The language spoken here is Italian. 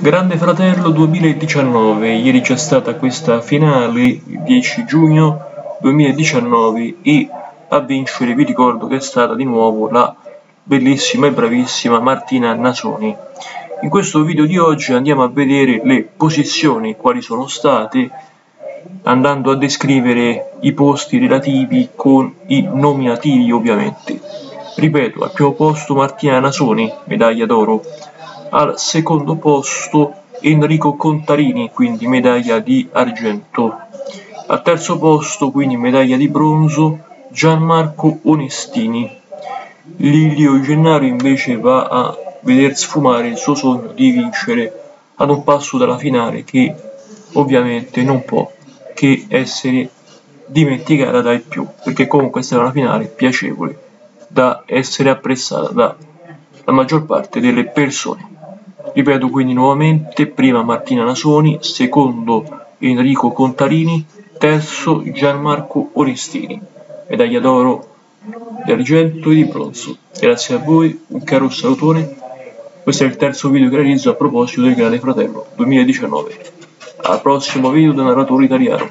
Grande Fratello 2019, ieri c'è stata questa finale, il 10 giugno 2019 e a vincere vi ricordo che è stata di nuovo la bellissima e bravissima Martina Nasoni. In questo video di oggi andiamo a vedere le posizioni, quali sono state, andando a descrivere i posti relativi con i nominativi ovviamente. Ripeto, al primo posto Martina Nasoni, medaglia d'oro, al secondo posto Enrico Contarini, quindi medaglia di argento. Al terzo posto, quindi medaglia di bronzo, Gianmarco Onestini. Lilio Gennaro invece va a veder sfumare il suo sogno di vincere ad un passo dalla finale che ovviamente non può che essere dimenticata dai più, perché comunque sarà una finale piacevole da essere apprezzata dalla maggior parte delle persone. Ripeto quindi nuovamente, prima Martina Nasoni, secondo Enrico Contarini, terzo Gianmarco Orestini, medaglia d'oro di argento e di bronzo. Grazie a voi, un caro salutone. Questo è il terzo video che realizzo a proposito del Grande Fratello 2019. Al prossimo video da narratore italiano.